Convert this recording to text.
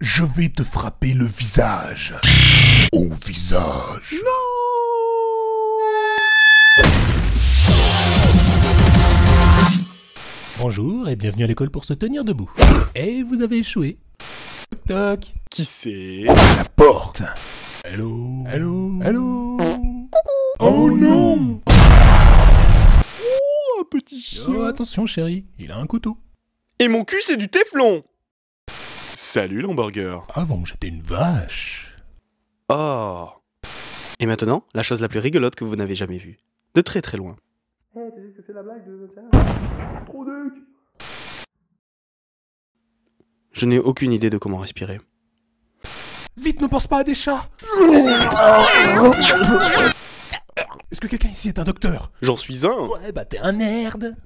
Je vais te frapper le visage. Au visage. Bonjour et bienvenue à l'école pour se tenir debout. Et vous avez échoué. Toc toc. Qui c'est La porte. Hello. Allô Hello. Oh non Oh, un petit chien. Oh, attention chérie, il a un couteau. Et mon cul, c'est du téflon Salut l'hamburger. Avant, j'étais une vache. Oh Et maintenant, la chose la plus rigolote que vous n'avez jamais vue. De très très loin. Je n'ai aucune idée de comment respirer. Vite, ne pense pas à des chats. Est-ce que quelqu'un ici est un docteur? J'en suis un Ouais, bah t'es un nerd.